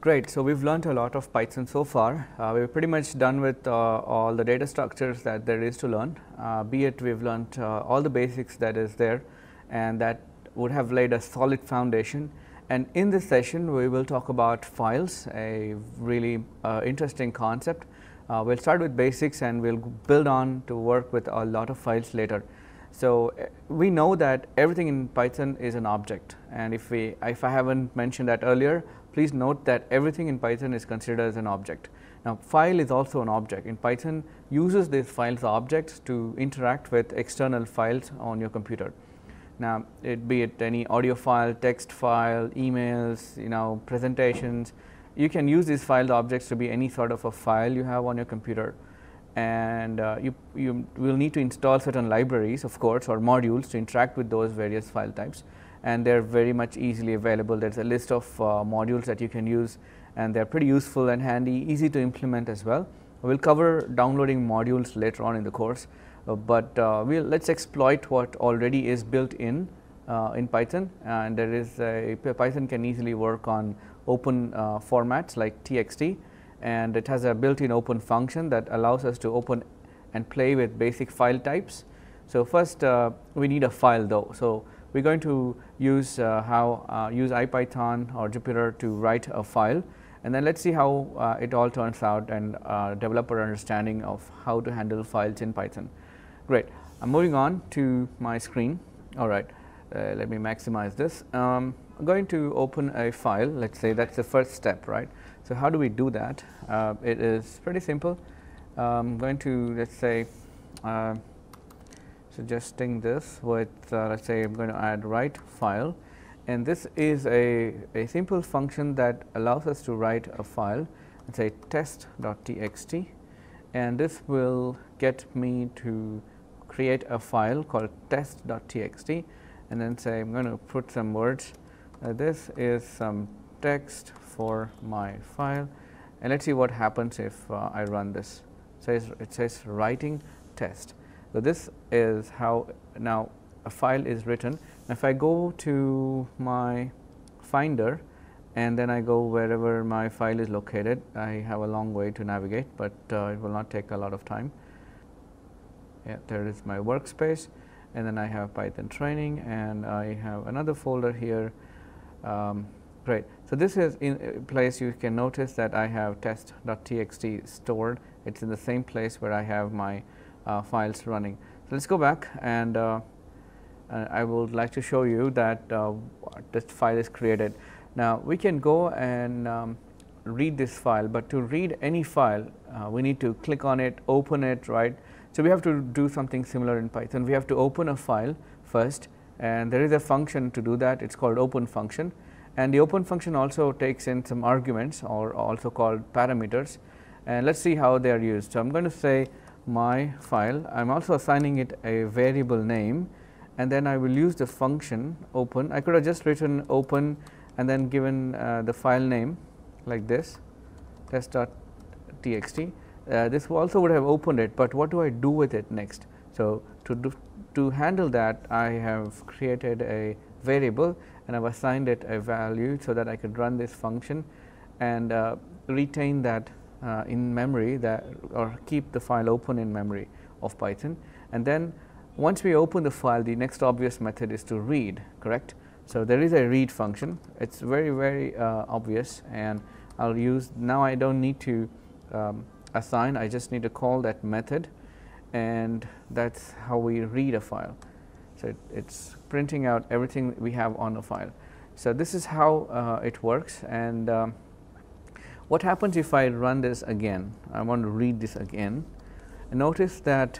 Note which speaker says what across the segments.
Speaker 1: Great. So we've learned a lot of Python so far. Uh, we're pretty much done with uh, all the data structures that there is to learn. Uh, be it we've learned uh, all the basics that is there, and that would have laid a solid foundation. And in this session, we will talk about files, a really uh, interesting concept. Uh, we'll start with basics and we'll build on to work with a lot of files later. So uh, we know that everything in Python is an object, and if we if I haven't mentioned that earlier, please note that everything in Python is considered as an object. Now, file is also an object. In Python, uses these files objects to interact with external files on your computer. Now, it be it any audio file, text file, emails, you know, presentations, you can use these file objects to be any sort of a file you have on your computer. And uh, you, you will need to install certain libraries, of course, or modules to interact with those various file types and they are very much easily available. There is a list of uh, modules that you can use and they are pretty useful and handy, easy to implement as well. We will cover downloading modules later on in the course, uh, but uh, we'll let us exploit what already is built in uh, in Python and there is a Python can easily work on open uh, formats like txt and it has a built-in open function that allows us to open and play with basic file types. So, first uh, we need a file though. So, we are going to use uh, how uh, use IPython or Jupyter to write a file and then let us see how uh, it all turns out and uh, develop our understanding of how to handle files in Python. Great. I am moving on to my screen. All right. Uh, let me maximize this. Um, I am going to open a file. Let us say that is the first step, right. So, how do we do that? Uh, it is pretty simple. I am going to let us say suggesting this with uh, let us say I am going to add write file and this is a, a simple function that allows us to write a file and say test.txt and this will get me to create a file called test.txt and then say I am going to put some words uh, this is some text for my file and let us see what happens if uh, I run this. So, it says writing test so, this is how now a file is written. If I go to my finder and then I go wherever my file is located, I have a long way to navigate, but uh, it will not take a lot of time. Yeah, there is my workspace and then I have Python training and I have another folder here. Um, great. So, this is in place you can notice that I have test.txt stored. It is in the same place where I have my uh, files running. So, let us go back and uh, I would like to show you that uh, this file is created. Now, we can go and um, read this file, but to read any file we need to click on it, open it right. So, we have to do something similar in Python. We have to open a file first and there is a function to do that it is called open function and the open function also takes in some arguments or also called parameters and let us see how they are used. So, I am going to say my file. I am also assigning it a variable name and then I will use the function open. I could have just written open and then given uh, the file name like this test.txt. Uh, this also would have opened it, but what do I do with it next? So, to do to handle that I have created a variable and I have assigned it a value so that I could run this function and uh, retain that uh, in memory that or keep the file open in memory of Python and then once we open the file the next obvious method is to read correct. So, there is a read function it is very very uh, obvious and I will use now I do not need to um, assign I just need to call that method and that is how we read a file. So, it is printing out everything we have on a file. So, this is how uh, it works and um, what happens if I run this again? I want to read this again. Notice that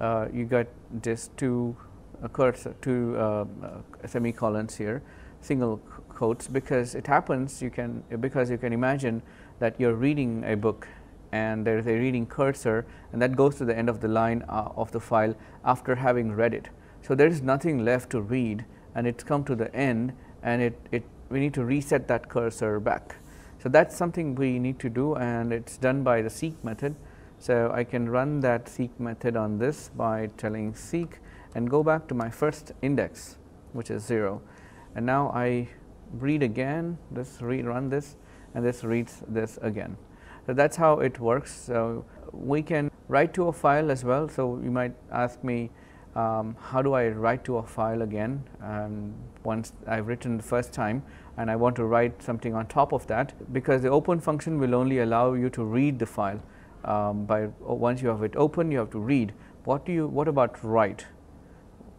Speaker 1: uh, you got just two uh, cursor, two uh, uh, semicolons here, single quotes because it happens you can because you can imagine that you're reading a book and there is a reading cursor and that goes to the end of the line uh, of the file after having read it. So, there is nothing left to read and it's come to the end and it, it we need to reset that cursor back. So, that is something we need to do and it is done by the seek method. So, I can run that seek method on this by telling seek and go back to my first index which is 0 and now I read again this read run this and this reads this again. So that's how it works. So we can write to a file as well. So you might ask me, um, how do I write to a file again um, once I've written the first time and I want to write something on top of that because the open function will only allow you to read the file. Um, by once you have it open, you have to read. What do you? What about write?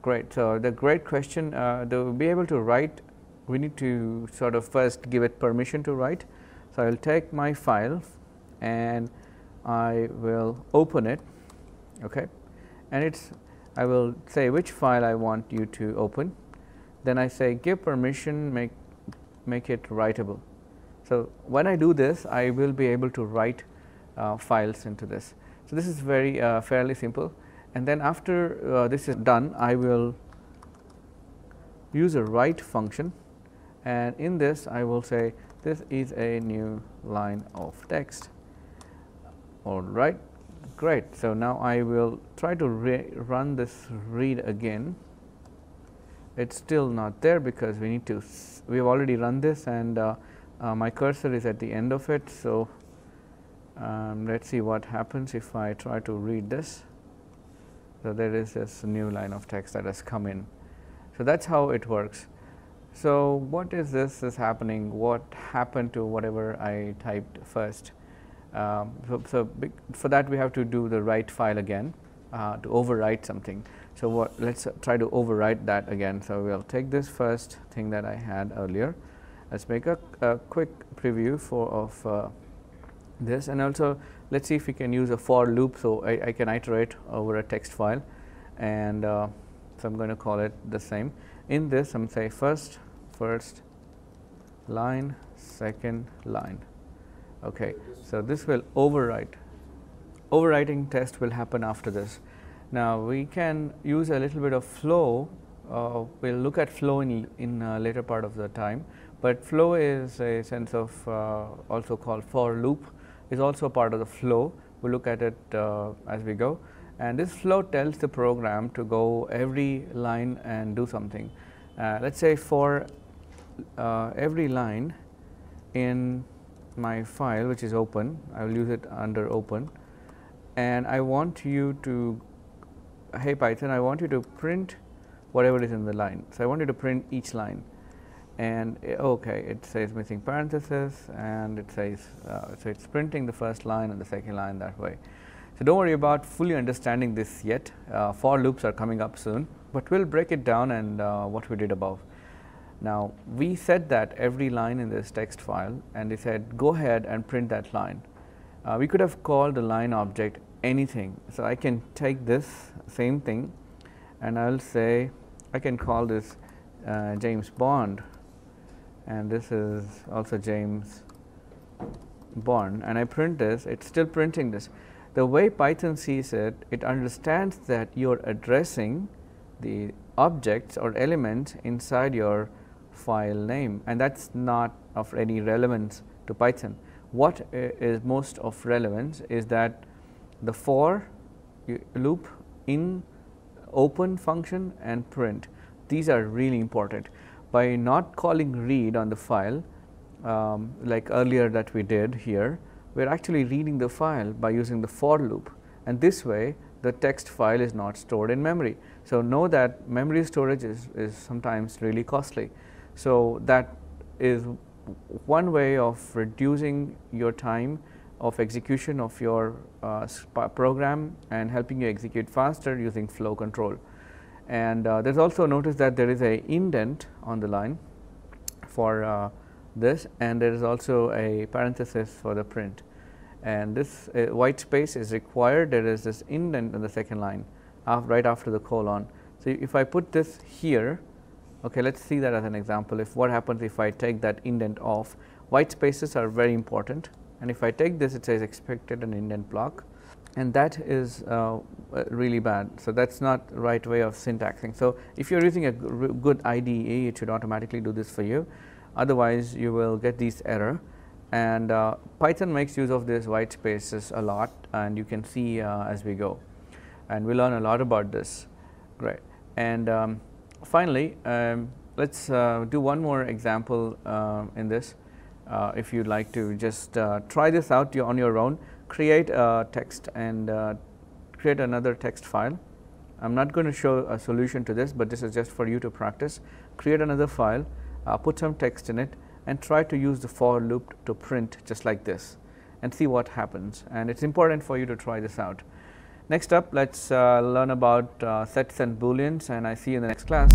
Speaker 1: Great. So the great question. Uh, to be able to write, we need to sort of first give it permission to write. So I will take my file and I will open it. Okay, and it's I will say which file I want you to open. Then I say give permission, make make it writable. So when I do this, I will be able to write uh, files into this. So this is very uh, fairly simple. And then after uh, this is done, I will use a write function. And in this, I will say this is a new line of text. All right, great. So now I will try to run this read again it's still not there because we need to we have already run this and uh, uh, my cursor is at the end of it. So, um, let us see what happens if I try to read this. So, there is this new line of text that has come in. So, that is how it works. So, what is this is happening? What happened to whatever I typed first? Um, so, so for that we have to do the write file again uh, to overwrite something. So, what let us try to overwrite that again. So, we will take this first thing that I had earlier. Let us make a, a, quick preview for of uh, this and also let us see if we can use a for loop. So, I, I can iterate over a text file and uh, so I am going to call it the same. In this I am say first, first line, second line. Okay. So, this will overwrite. Overwriting test will happen after this. Now, we can use a little bit of flow, uh, we will look at flow in, in a later part of the time, but flow is a sense of uh, also called for loop is also part of the flow. We will look at it uh, as we go and this flow tells the program to go every line and do something. Uh, let us say for uh, every line in my file which is open, I will use it under open and I want you to hey Python, I want you to print whatever is in the line. So, I want you to print each line and eh, okay, it says missing parenthesis and it says, uh, so it is printing the first line and the second line that way. So, do not worry about fully understanding this yet, uh, for loops are coming up soon, but we will break it down and uh, what we did above. Now, we said that every line in this text file and they said go ahead and print that line. Uh, we could have called the line object anything. So, I can take this same thing and I will say I can call this uh, James Bond and this is also James Bond and I print this it is still printing this. The way Python sees it, it understands that you are addressing the objects or elements inside your file name and that is not of any relevance to Python. What is most of relevance is that the for loop in open function and print these are really important by not calling read on the file um, like earlier that we did here we are actually reading the file by using the for loop and this way the text file is not stored in memory. So, know that memory storage is, is sometimes really costly. So, that is one way of reducing your time of execution of your uh, program and helping you execute faster using flow control. And uh, there is also notice that there is a indent on the line for uh, this and there is also a parenthesis for the print and this uh, white space is required there is this indent in the second line right after the colon. So, if I put this here okay let us see that as an example. If what happens if I take that indent off? White spaces are very important. And if I take this it says expected an indent block. And that is uh, really bad. So, that is not right way of syntaxing. So, if you are using a good IDE it should automatically do this for you. Otherwise you will get these error. And uh, Python makes use of these white spaces a lot. And you can see uh, as we go. And we learn a lot about this. Great. And um, finally um, let us uh, do one more example uh, in this uh, if you'd like to just uh, try this out on your own, create a text and uh, create another text file. I'm not going to show a solution to this, but this is just for you to practice. Create another file, uh, put some text in it and try to use the for loop to print just like this and see what happens. And it's important for you to try this out. Next up, let's uh, learn about uh, sets and booleans and I see you in the next class.